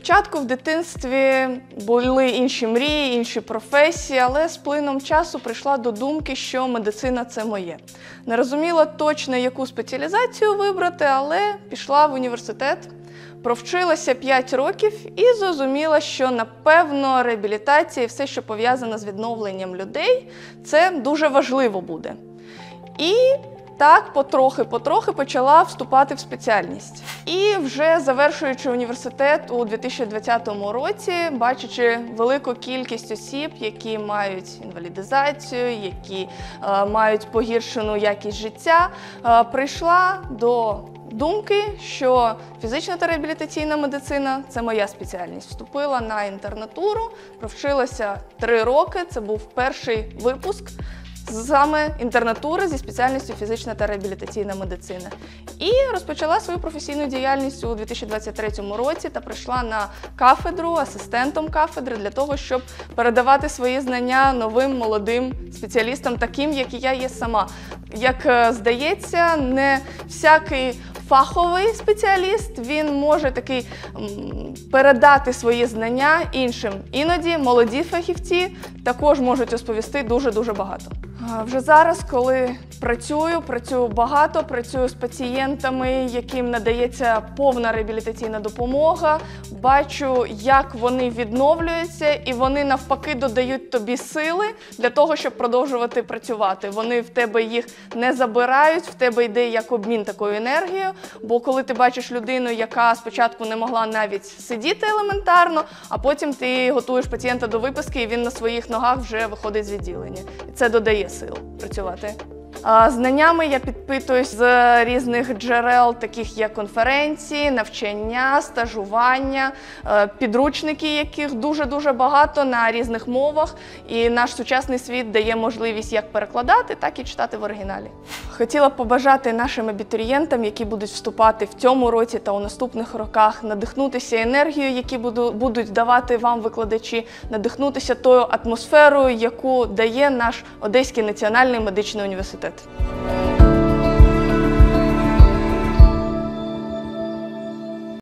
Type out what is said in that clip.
Спочатку в дитинстві були інші мрії, інші професії, але з плином часу прийшла до думки, що медицина це моє. Не розуміла точно, яку спеціалізацію вибрати, але пішла в університет, провчилася 5 років і зрозуміла, що напевно реабілітація і все, що пов'язане з відновленням людей, це дуже важливо буде. І так, потрохи-потрохи почала вступати в спеціальність. І вже завершуючи університет у 2020 році, бачачи велику кількість осіб, які мають інвалідизацію, які е, мають погіршену якість життя, е, прийшла до думки, що фізична та реабілітаційна медицина це моя спеціальність. Вступила на інтернатуру, провчилася три роки. Це був перший випуск саме інтернатури зі спеціальністю фізична та реабілітаційна медицина. І розпочала свою професійну діяльність у 2023 році та прийшла на кафедру асистентом кафедри для того, щоб передавати свої знання новим молодим спеціалістам, таким, як і я є сама. Як е, здається, не всякий фаховий спеціаліст він може такий передати свої знання іншим. Іноді молоді фахівці також можуть розповісти дуже дуже багато. Вже зараз, коли працюю, працюю багато, працюю з пацієнтами, яким надається повна реабілітаційна допомога. Бачу, як вони відновлюються, і вони навпаки додають тобі сили для того, щоб продовжувати працювати. Вони в тебе їх не забирають, в тебе йде як обмін такою енергією. Бо коли ти бачиш людину, яка спочатку не могла навіть сидіти елементарно, а потім ти готуєш пацієнта до виписки, і він на своїх ногах вже виходить з відділення. Це додає сил працювати. Знаннями я підпитуюсь з різних джерел, таких як конференції, навчання, стажування, е, підручники, яких дуже дуже багато на різних мовах. І наш сучасний світ дає можливість як перекладати, так і читати в оригіналі. Хотіла б побажати нашим абітурієнтам, які будуть вступати в цьому році та у наступних роках, надихнутися енергією, які будуть давати вам викладачі, надихнутися тою атмосферою, яку дає наш Одеський національний медичний університет.